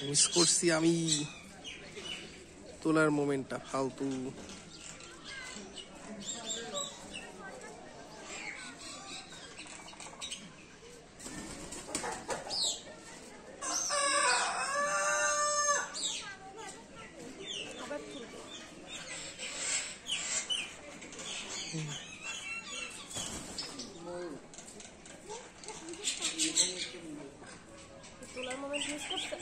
Miss করছি আমি তোলার মোমেন্টটা ফালতু Мама, не скучно?